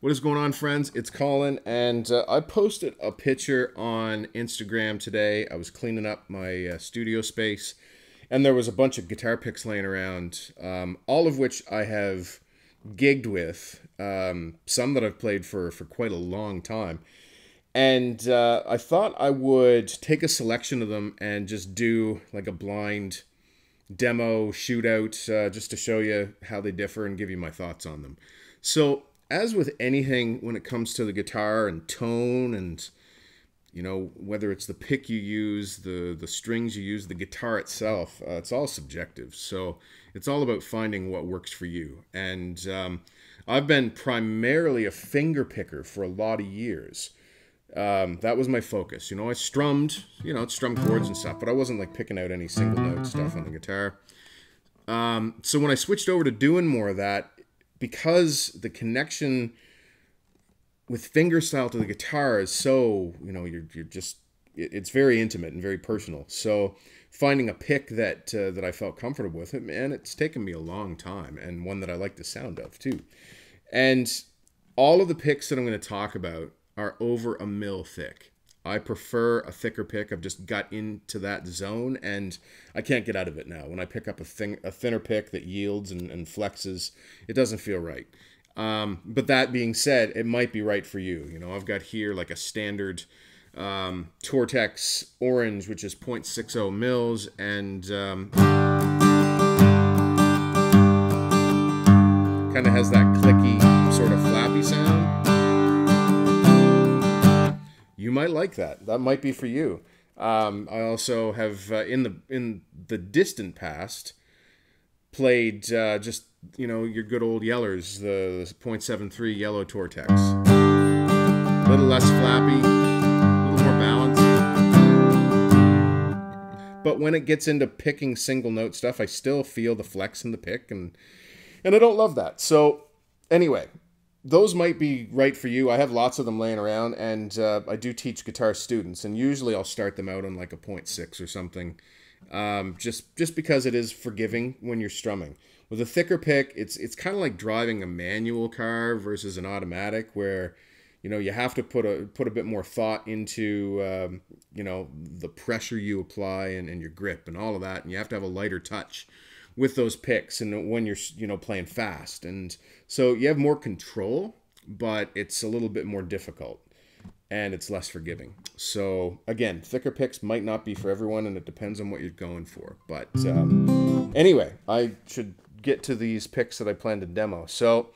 What is going on, friends? It's Colin, and uh, I posted a picture on Instagram today. I was cleaning up my uh, studio space, and there was a bunch of guitar picks laying around, um, all of which I have gigged with, um, some that I've played for, for quite a long time. And uh, I thought I would take a selection of them and just do like a blind demo shootout uh, just to show you how they differ and give you my thoughts on them. So as with anything when it comes to the guitar and tone and you know whether it's the pick you use the the strings you use the guitar itself uh, it's all subjective. So it's all about finding what works for you. And um, i've been primarily a finger picker for a lot of years. Um, that was my focus. You know i strummed you know strummed chords and stuff but i wasn't like picking out any single note stuff on the guitar. Um, so when i switched over to doing more of that because the connection with fingerstyle to the guitar is so you know you're, you're just it's very intimate and very personal. So finding a pick that uh, that i felt comfortable with it man it's taken me a long time and one that i like the sound of too. And all of the picks that i'm going to talk about are over a mil thick I prefer a thicker pick. I've just got into that zone and I can't get out of it now. When I pick up a, thing, a thinner pick that yields and, and flexes, it doesn't feel right. Um, but that being said, it might be right for you. You know, I've got here like a standard um, Tortex Orange, which is 0.60 mils, and um, kind of has that clicky sort of flappy sound you might like that. That might be for you. Um, I also have uh, in the in the distant past played uh, just you know your good old Yellers, the, the .73 yellow Tortex. A little less flappy, a little more balanced. But when it gets into picking single note stuff, I still feel the flex in the pick, and and I don't love that. So anyway, those might be right for you. I have lots of them laying around, and uh, I do teach guitar students, and usually I'll start them out on like a 0.6 or something, um, just just because it is forgiving when you're strumming. With a thicker pick, it's it's kind of like driving a manual car versus an automatic, where you know you have to put a put a bit more thought into um, you know the pressure you apply and, and your grip and all of that, and you have to have a lighter touch with those picks and when you're you know playing fast. And so you have more control but it's a little bit more difficult and it's less forgiving. So again thicker picks might not be for everyone and it depends on what you're going for. But um, anyway i should get to these picks that i plan to demo. So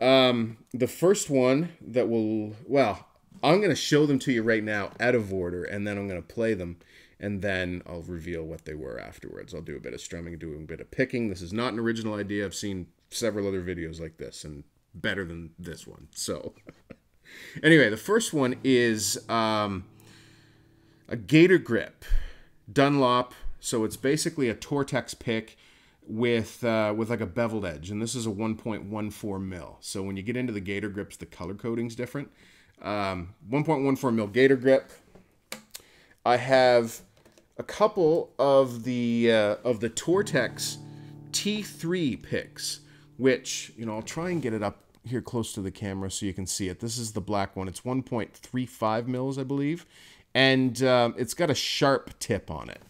um, the first one that will well i'm going to show them to you right now out of order and then i'm going to play them and then I'll reveal what they were afterwards. I'll do a bit of strumming, do a bit of picking. This is not an original idea. I've seen several other videos like this and better than this one. So, anyway, the first one is um, a Gator Grip Dunlop. So it's basically a Tortex pick with uh, with like a beveled edge, and this is a 1.14 mil. So when you get into the Gator grips, the color coding's different. Um, 1.14 mil Gator grip. I have a couple of the uh, of the Tortex T3 picks, which you know I'll try and get it up here close to the camera so you can see it. This is the black one. It's 1.35 mils, I believe, and um, it's got a sharp tip on it.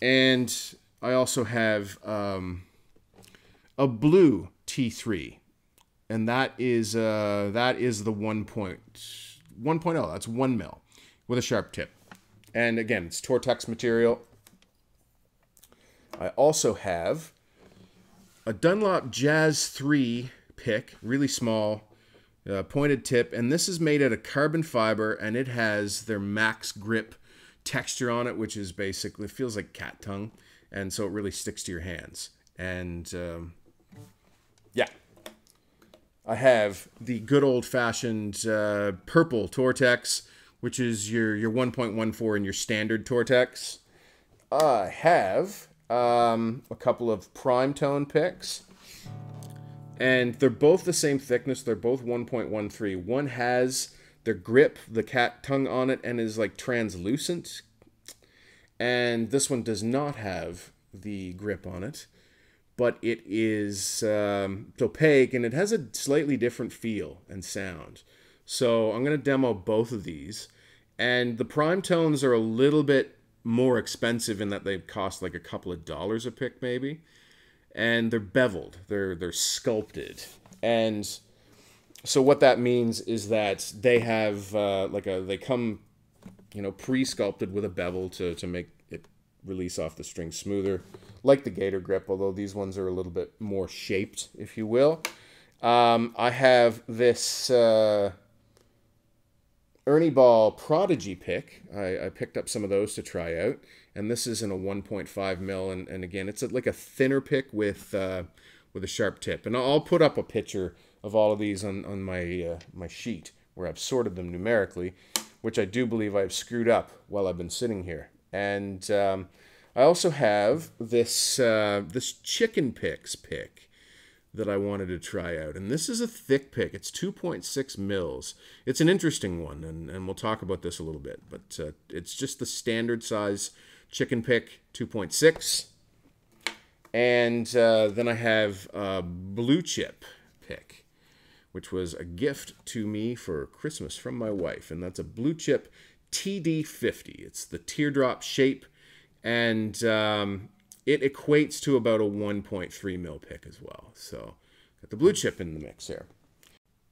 And I also have um, a blue T3, and that is uh, that is the 1.1.0. That's one mil with a sharp tip. And again, it's Tortex material. I also have a Dunlop Jazz 3 pick, really small, uh, pointed tip, and this is made out of carbon fiber, and it has their max grip texture on it, which is basically feels like cat tongue, and so it really sticks to your hands. And um, yeah, I have the good old fashioned uh, purple Tortex which is your your 1.14 and your standard Tortex. I have um, a couple of Primetone picks, and they're both the same thickness. They're both 1.13. One has the grip, the cat tongue on it, and is like translucent, and this one does not have the grip on it. but it is um, opaque and it has a slightly different feel and sound. So I'm going to demo both of these. And the Primetones are a little bit more expensive in that they cost like a couple of dollars a pick maybe. And they're beveled. They're they're sculpted. And so what that means is that they have uh, like a they come you know pre-sculpted with a bevel to to make it release off the string smoother like the gator grip although these ones are a little bit more shaped if you will um, i have this uh, ernie ball prodigy pick. I, I, picked up some of those to try out. And this is in a 1.5 mil. And, and again it's a, like a thinner pick with uh, with a sharp tip. And i'll put up a picture of all of these on, on my, uh, my sheet where I've sorted them numerically, which I do believe I've screwed up while I've been sitting here. And um, I also have this, uh, this chicken picks pick that I wanted to try out. And this is a thick pick. It's 2.6 mils. It's an interesting one, and, and we'll talk about this a little bit. But uh, it's just the standard size chicken pick, 2.6. And uh, then I have a blue chip pick which was a gift to me for Christmas from my wife. And that's a blue chip TD50. It's the teardrop shape, and um, it equates to about a 1.3 mil pick as well. So, got the blue chip in the mix here.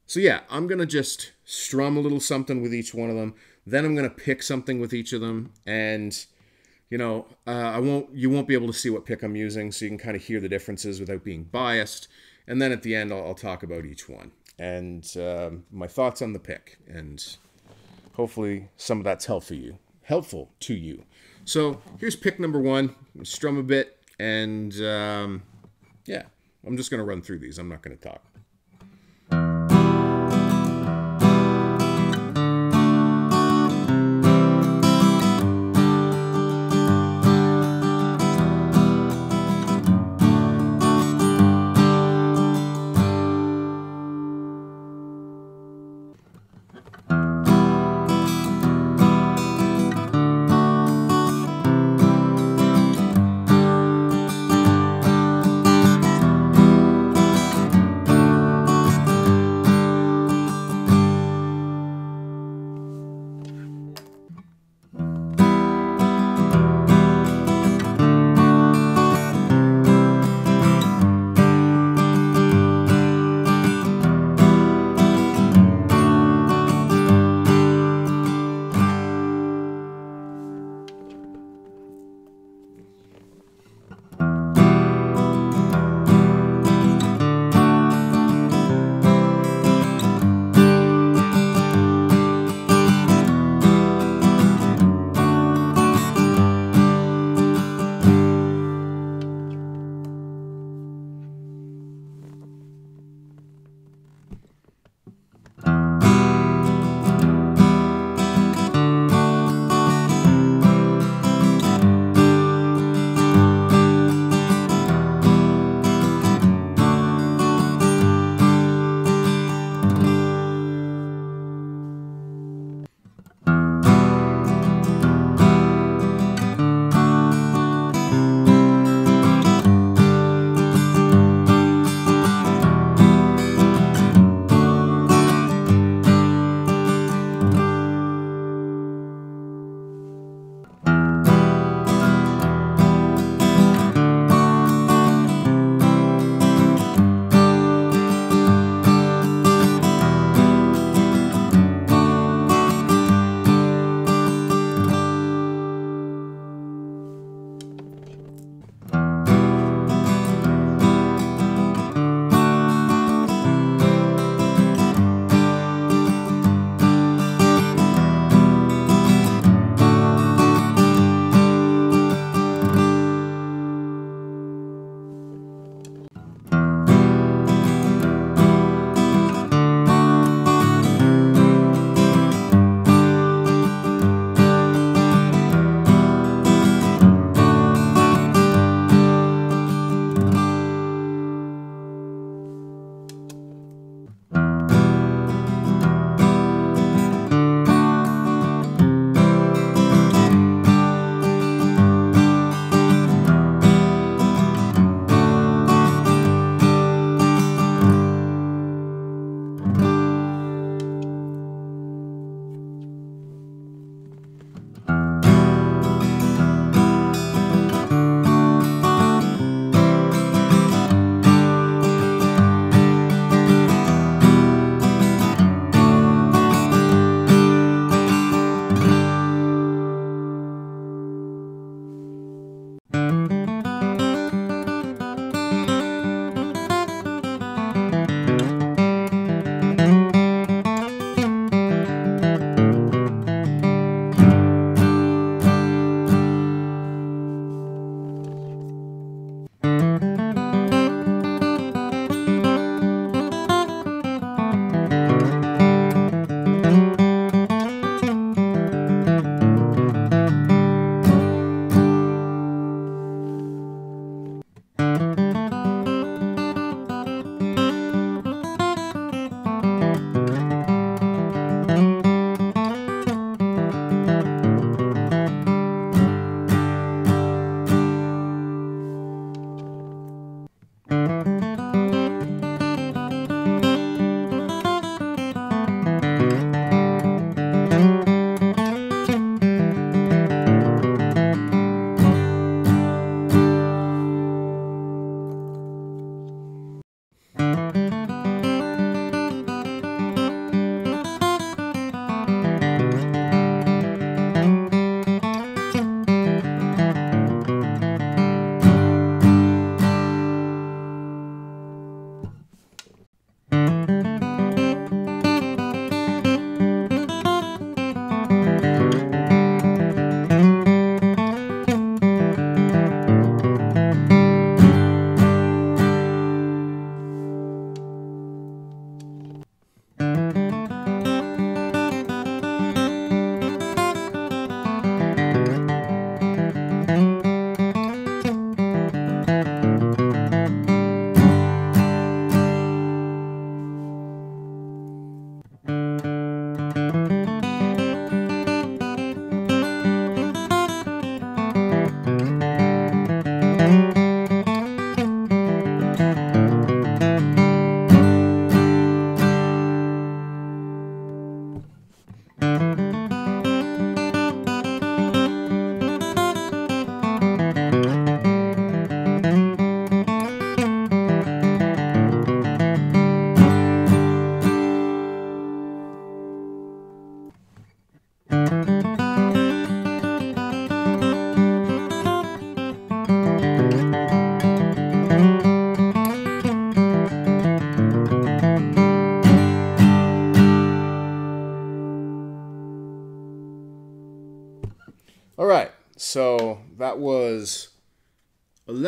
So, yeah, I'm going to just strum a little something with each one of them. Then I'm going to pick something with each of them. And you know, uh, I won't. You won't be able to see what pick I'm using, so you can kind of hear the differences without being biased. And then at the end, I'll, I'll talk about each one and um, my thoughts on the pick, and hopefully some of that's helpful for you, helpful to you. So here's pick number one. Strum a bit, and um, yeah, I'm just gonna run through these. I'm not gonna talk.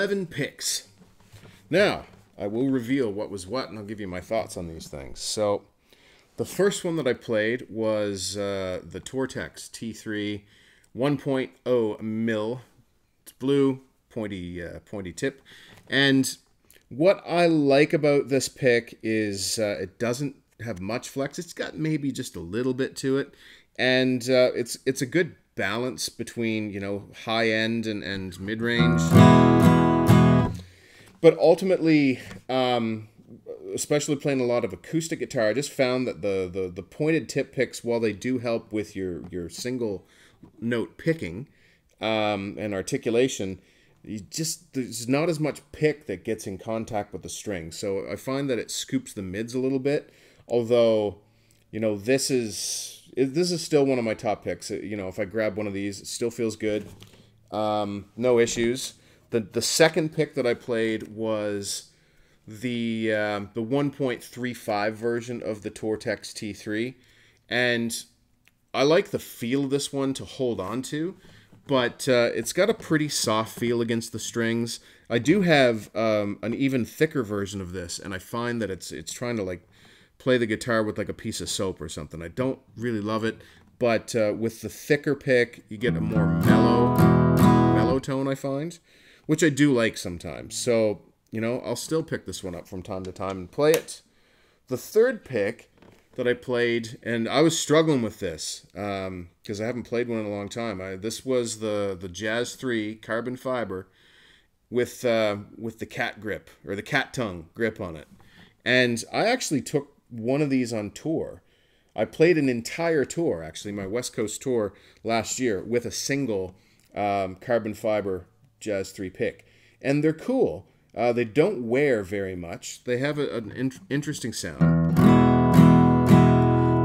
11 picks. Now, I will reveal what was what, and I'll give you my thoughts on these things. So, the first one that I played was uh, the Tortex T3 1.0 mil. It's blue, pointy, uh, pointy tip. And what I like about this pick is uh, it doesn't have much flex. It's got maybe just a little bit to it, and uh, it's it's a good balance between you know high end and, and mid range. But ultimately, um, especially playing a lot of acoustic guitar, I just found that the, the the pointed tip picks, while they do help with your your single note picking um, and articulation, you just there's not as much pick that gets in contact with the string. So I find that it scoops the mids a little bit. Although, you know, this is this is still one of my top picks. You know, if I grab one of these, it still feels good. Um, no issues. The the second pick that I played was the um, the 1.35 version of the Tortex T3, and I like the feel of this one to hold on to, but uh, it's got a pretty soft feel against the strings. I do have um, an even thicker version of this, and I find that it's it's trying to like play the guitar with like a piece of soap or something. I don't really love it, but uh, with the thicker pick, you get a more mellow, mellow tone. I find, which I do like sometimes. So you know, I'll still pick this one up from time to time and play it. The third pick that I played, and I was struggling with this because um, I haven't played one in a long time. I, this was the the Jazz Three carbon fiber with uh, with the cat grip or the cat tongue grip on it, and I actually took one of these on tour. I played an entire tour, actually, my West Coast tour last year with a single um, carbon fiber Jazz 3 pick. And they're cool. Uh, they don't wear very much. They have a, an in interesting sound.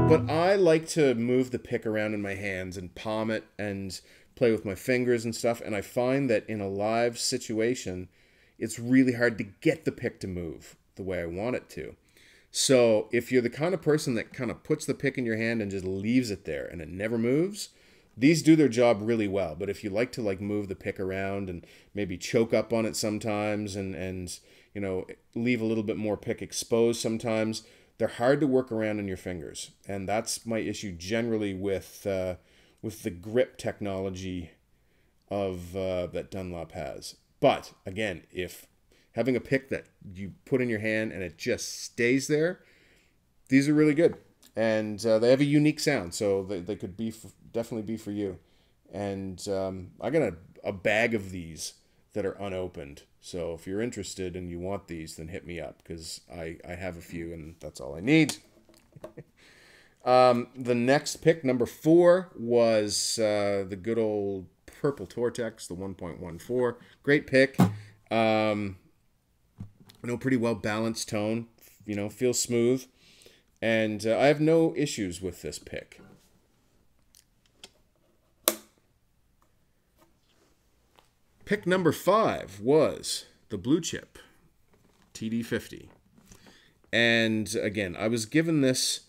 But I like to move the pick around in my hands and palm it and play with my fingers and stuff. And I find that in a live situation, it's really hard to get the pick to move the way I want it to. So if you're the kind of person that kind of puts the pick in your hand and just leaves it there and it never moves, these do their job really well. But if you like to like move the pick around and maybe choke up on it sometimes and and you know leave a little bit more pick exposed sometimes, they're hard to work around in your fingers, and that's my issue generally with uh, with the grip technology of uh, that Dunlop has. But again, if having a pick that you put in your hand and it just stays there, these are really good. And uh, they have a unique sound, so they, they could be definitely be for you. And um, I got a, a bag of these that are unopened. So if you're interested and you want these, then hit me up because I, I have a few and that's all I need. um, the next pick, number four, was uh, the good old Purple Tortex, the 1.14. Great pick. Um, you know, pretty well balanced tone. You know, feels smooth. And uh, I have no issues with this pick. Pick number five was the Blue Chip TD50. And again, I was given this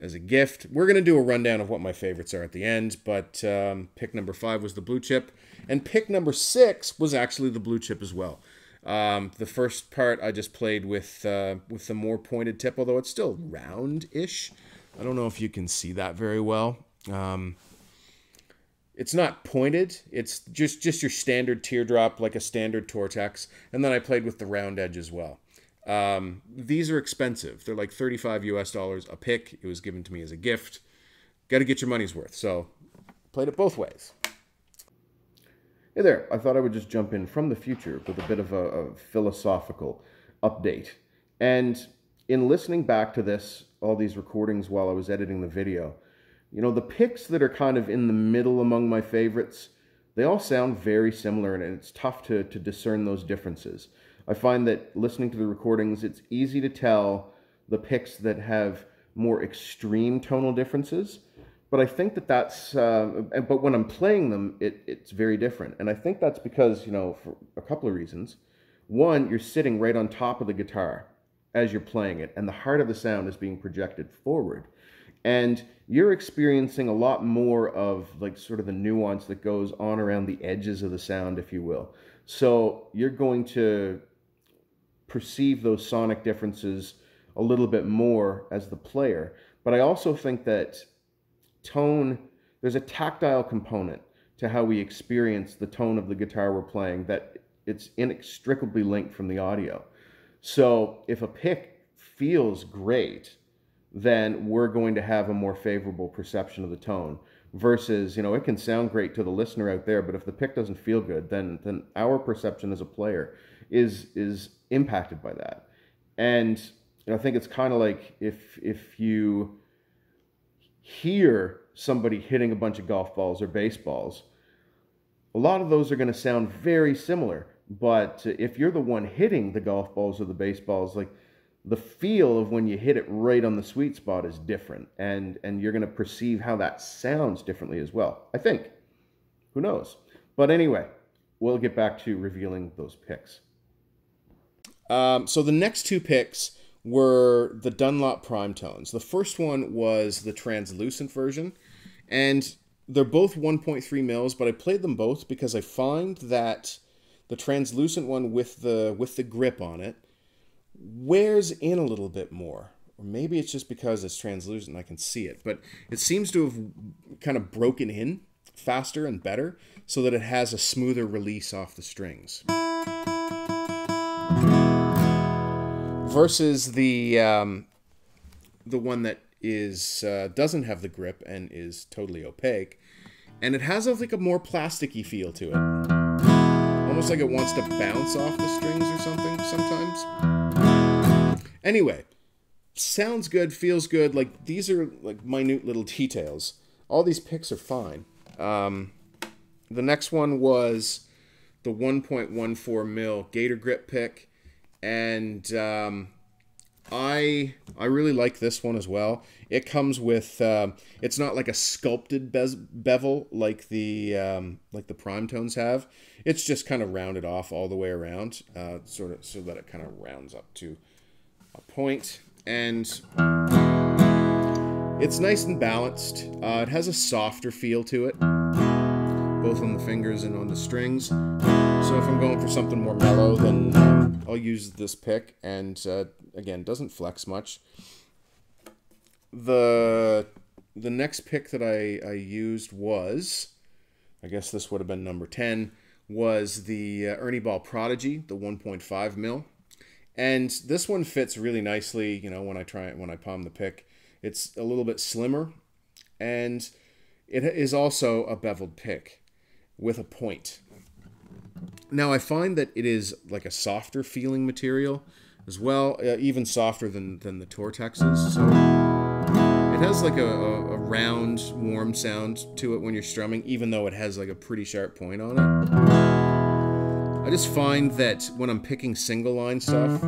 as a gift. We're going to do a rundown of what my favorites are at the end, but um, pick number five was the Blue Chip. And pick number six was actually the Blue Chip as well. Um, the first part I just played with uh, with the more pointed tip, although it's still round-ish. I don't know if you can see that very well. Um, it's not pointed. It's just just your standard teardrop, like a standard Tortex. And then I played with the round edge as well. Um, these are expensive. They're like 35 US dollars a pick. It was given to me as a gift. Got to get your money's worth. So played it both ways. Hey there, I thought I would just jump in from the future with a bit of a, a, philosophical update. And in listening back to this, all these recordings while I was editing the video, you know, the picks that are kind of in the middle among my favorites, they all sound very similar and it's tough to, to discern those differences. I find that listening to the recordings, it's easy to tell the picks that have more extreme tonal differences but I think that that's, uh, but when I'm playing them, it, it's very different. And I think that's because, you know, for a couple of reasons. One, you're sitting right on top of the guitar as you're playing it, and the heart of the sound is being projected forward. And you're experiencing a lot more of like sort of the nuance that goes on around the edges of the sound, if you will. So you're going to perceive those sonic differences a little bit more as the player. But I also think that tone, there's a tactile component to how we experience the tone of the guitar we're playing that it's inextricably linked from the audio. So if a pick feels great, then we're going to have a more favorable perception of the tone versus, you know, it can sound great to the listener out there, but if the pick doesn't feel good, then then our perception as a player is is impacted by that. And I think it's kind of like if if you hear somebody hitting a bunch of golf balls or baseballs, a lot of those are going to sound very similar. But if you're the one hitting the golf balls or the baseballs, like the feel of when you hit it right on the sweet spot is different, and and you're going to perceive how that sounds differently as well. I think. Who knows? But anyway, we'll get back to revealing those picks. Um, so the next two picks were the Dunlop Primetones. The first one was the translucent version, and they're both 1.3 mils, but I played them both because I find that the translucent one with the with the grip on it wears in a little bit more. Or maybe it's just because it's translucent I can see it, but it seems to have kind of broken in faster and better so that it has a smoother release off the strings versus the um, the one that is uh, doesn't have the grip and is totally opaque, and it has a, like a more plasticky feel to it, almost like it wants to bounce off the strings or something sometimes. Anyway, sounds good, feels good. Like these are like minute little details. All these picks are fine. Um, the next one was the 1.14 mil Gator Grip pick, and um, I I really like this one as well. It comes with uh, it's not like a sculpted bevel like the um, like the Primetones have. It's just kind of rounded off all the way around, uh, sort of so that it kind of rounds up to a point, and it's nice and balanced. Uh, it has a softer feel to it, both on the fingers and on the strings. So if I'm going for something more mellow, then I'll use this pick. And uh, again, doesn't flex much. The the next pick that I, I used was, I guess this would have been number 10, was the uh, Ernie Ball Prodigy, the 1.5 mil. And this one fits really nicely, you know, when I try it, when I palm the pick. It's a little bit slimmer, and it is also a beveled pick with a point. Now I find that it is like a softer feeling material as well, uh, even softer than, than the Tortexes. So it has like a, a, a, round, warm sound to it when you're strumming, even though it has like a pretty sharp point on it. I just find that when I'm picking single line stuff,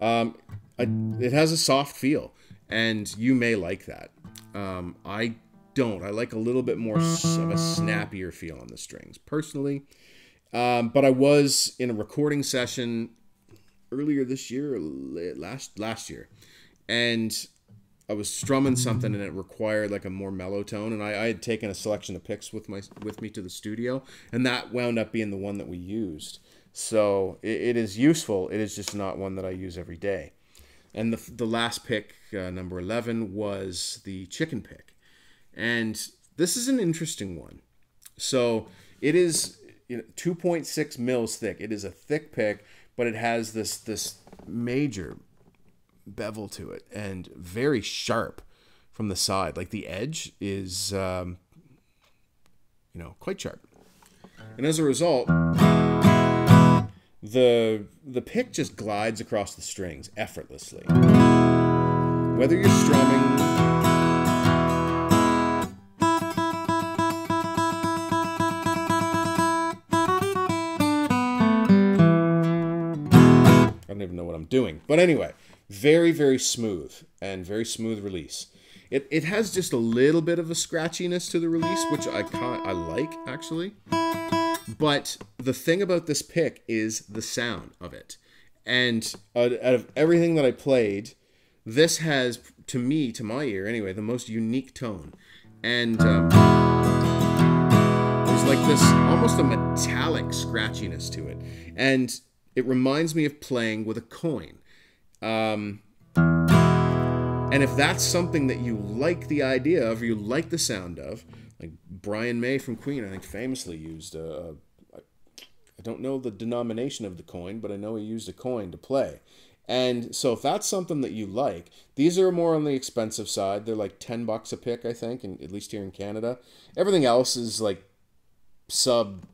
um, I, it has a soft feel, and you may like that. Um, I don't. I like a little bit more of a snappier feel on the strings, personally. Um, but I was in a recording session earlier this year, last last year, and I was strumming something, and it required like a more mellow tone. And I, I had taken a selection of picks with my with me to the studio, and that wound up being the one that we used. So it, it is useful. It is just not one that I use every day. And the the last pick, uh, number eleven, was the chicken pick, and this is an interesting one. So it is you know, 2.6 mils thick. It is a thick pick, but it has this this major bevel to it and very sharp from the side. Like the edge is, um, you know, quite sharp. And as a result, the the pick just glides across the strings effortlessly. Whether you're strumming But anyway, very, very smooth and very smooth release. It, it has just a little bit of a scratchiness to the release, which I I like actually. But the thing about this pick is the sound of it. And out, of everything that I played, this has, to me, to my ear anyway, the most unique tone. And um, there's like this almost a metallic scratchiness to it. And it reminds me of playing with a coin. Um, and if that's something that you like the idea of, or you like the sound of, like Brian May from Queen, I think famously used a, a I don't know the denomination of the coin, but I know he used a coin to play. And so if that's something that you like, these are more on the expensive side. They're like 10 bucks a pick, I think, and at least here in Canada. Everything else is like sub,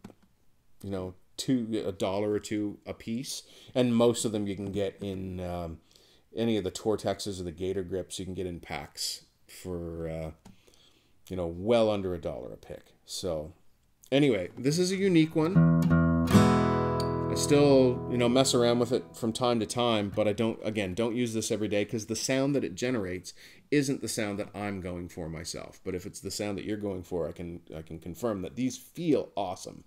you know, two a dollar or two a piece, and most of them you can get in um, any of the Tortexes or the Gator grips. You can get in packs for uh, you know well under a dollar a pick. So anyway, this is a unique one. I still you know mess around with it from time to time, but I don't again don't use this every day because the sound that it generates isn't the sound that I'm going for myself. But if it's the sound that you're going for, I can I can confirm that these feel awesome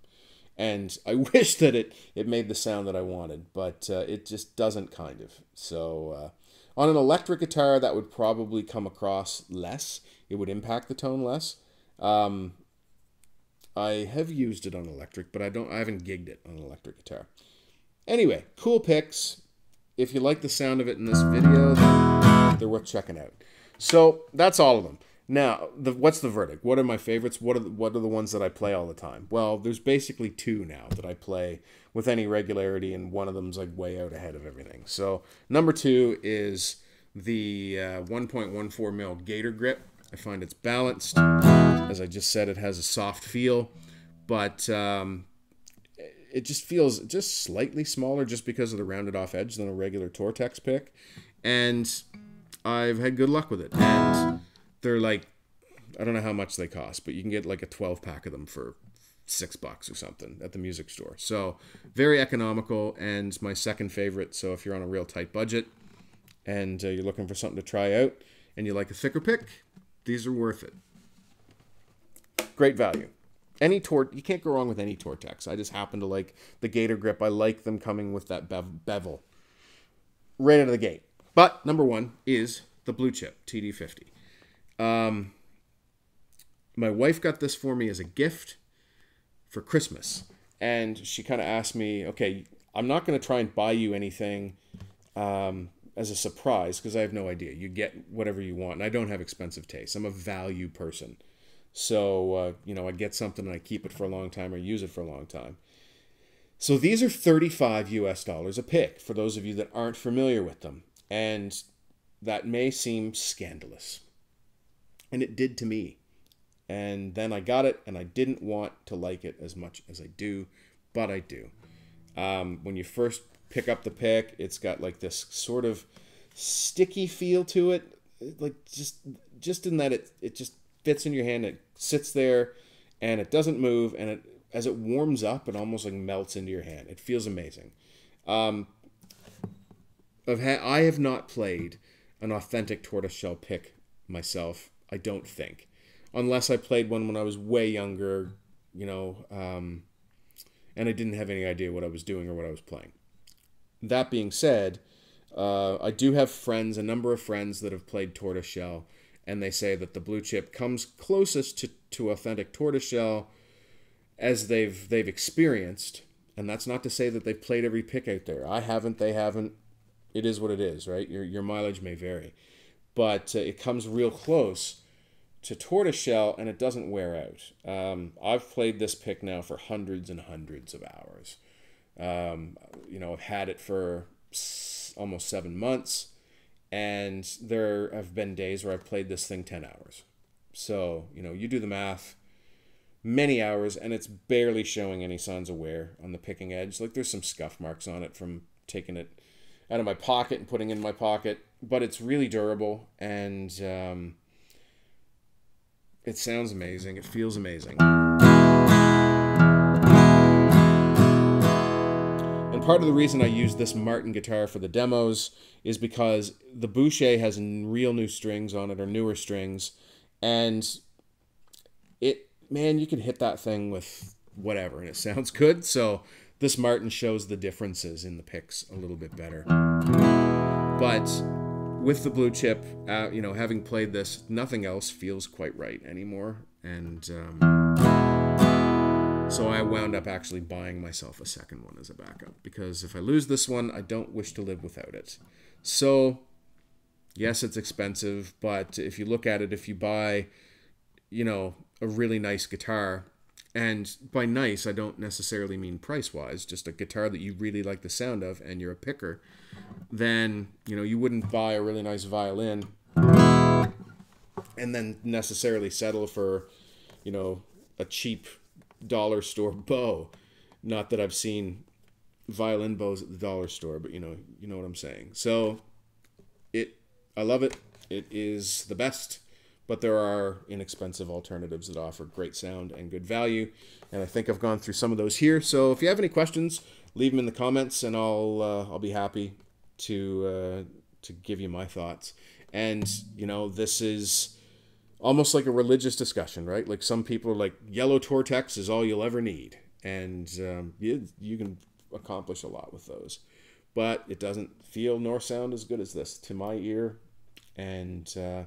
and I wish that it it made the sound that I wanted, but uh, it just doesn't kind of. So uh, on an electric guitar, that would probably come across less. It would impact the tone less. Um, I have used it on electric, but I don't. I haven't gigged it on an electric guitar. Anyway, cool picks. If you like the sound of it in this video, they're worth checking out. So that's all of them. Now, the, what's the verdict? What are my favorites? What are the, what are the ones that I play all the time? Well, there's basically two now that I play with any regularity, and one of them's like way out ahead of everything. So number two is the uh, 1.14 mil Gator grip. I find it's balanced. As I just said, it has a soft feel, but um, it just feels just slightly smaller just because of the rounded off edge than a regular Tortex pick. And I've had good luck with it. And they're like, I don't know how much they cost, but you can get like a 12 pack of them for six bucks or something at the music store. So very economical and my second favorite. So if you're on a real tight budget and uh, you're looking for something to try out and you like a thicker pick, these are worth it. Great value. Any Tort, you can't go wrong with any Tortex. I just happen to like the Gator grip. I like them coming with that bev- bevel right out of the gate. But number one is the Blue Chip TD50. Um, my wife got this for me as a gift for Christmas. And she kind of asked me, okay, I'm not going to try and buy you anything um, as a surprise because I have no idea. You get whatever you want. And I don't have expensive taste. I'm a value person. So, uh, you know, I get something and I keep it for a long time or use it for a long time. So these are 35 US dollars a pick for those of you that aren't familiar with them. And that may seem scandalous. And it did to me. And then I got it and I didn't want to like it as much as I do, but I do. Um, when you first pick up the pick, it's got like this sort of sticky feel to it. Like just just in that it, it just fits in your hand, it sits there and it doesn't move and it as it warms up, it almost like melts into your hand. It feels amazing. Um, I've had, I have not played an authentic tortoiseshell pick myself. I don't think, unless I played one when I was way younger, you know, um, and I didn't have any idea what I was doing or what I was playing. That being said, uh, I do have friends, a number of friends that have played tortoiseshell, and they say that the blue chip comes closest to, to authentic tortoiseshell as they've they've experienced. And that's not to say that they've played every pick out there. I haven't. They haven't it is what it is, right? Your, your mileage may vary, but uh, it comes real close to tortoiseshell and it doesn't wear out. Um, I've played this pick now for hundreds and hundreds of hours. Um, you know, I've had it for almost seven months, and there have been days where I've played this thing 10 hours. So, you know, you do the math, many hours, and it's barely showing any signs of wear on the picking edge. Like there's some scuff marks on it from taking it out of my pocket and putting it in my pocket, but it's really durable and um, it sounds amazing. It feels amazing. And part of the reason I use this Martin guitar for the demos is because the Boucher has real new strings on it or newer strings, and it man, you can hit that thing with whatever and it sounds good. So this Martin shows the differences in the picks a little bit better. But with the blue chip, uh, you know, having played this, nothing else feels quite right anymore. And um, so I wound up actually buying myself a second one as a backup because if I lose this one, I don't wish to live without it. So, yes, it's expensive, but if you look at it, if you buy, you know, a really nice guitar and by nice, I don't necessarily mean price wise, just a guitar that you really like the sound of and you're a picker, then, you know, you wouldn't buy a really nice violin and then necessarily settle for, you know, a cheap dollar store bow. Not that I've seen violin bows at the dollar store, but you know, you know what I'm saying. So it I love it. It is the best but there are inexpensive alternatives that offer great sound and good value. And I think I've gone through some of those here. So if you have any questions, leave them in the comments, and I'll uh, I'll be happy to uh, to give you my thoughts. And you know, this is almost like a religious discussion, right? Like some people are like, yellow Tortex is all you'll ever need, and um, you you can accomplish a lot with those. But it doesn't feel nor sound as good as this to my ear, and uh,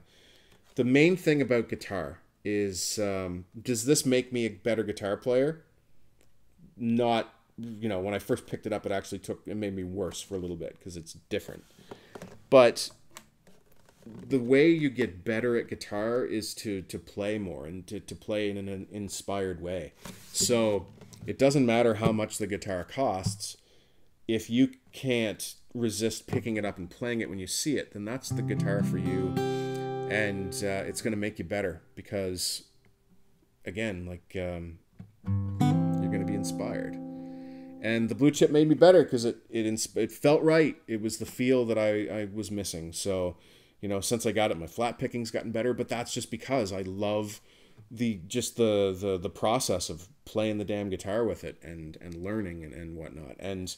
the main thing about guitar is um, does this make me a better guitar player? Not, you know, when I first picked it up, it actually took it made me worse for a little bit because it's different. But the way you get better at guitar is to to play more and to, to play in an inspired way. So it doesn't matter how much the guitar costs. If you can't resist picking it up and playing it when you see it, then that's the guitar for you and uh, it's going to make you better because again like um, you're going to be inspired and the blue chip made me better because it, it it felt right. It was the feel that I, I was missing. So, you know, since I got it, my flat picking's gotten better. But that's just because I love the just the the the process of playing the damn guitar with it and and learning and, and whatnot. And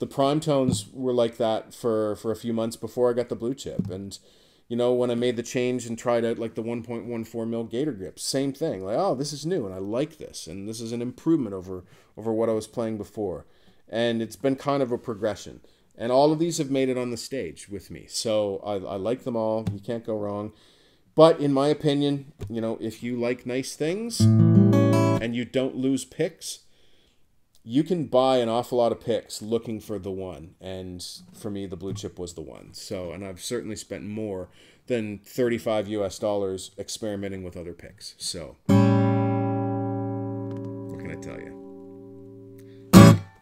the Primetones were like that for for a few months before I got the blue chip. And you know, when I made the change and tried out like the 1.14 mil Gator grips, same thing. Like, oh, this is new and I like this, and this is an improvement over over what I was playing before. And it's been kind of a progression. And all of these have made it on the stage with me. So I, I like them all. You can't go wrong. But in my opinion, you know, if you like nice things and you don't lose picks, you can buy an awful lot of picks looking for the one. And for me, the blue chip was the one. So, and I've certainly spent more than 35 US dollars experimenting with other picks. So, what can I tell you?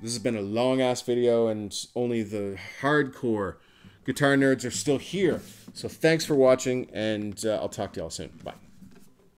This has been a long ass video, and only the hardcore guitar nerds are still here. So, thanks for watching, and uh, I'll talk to y'all soon. Bye.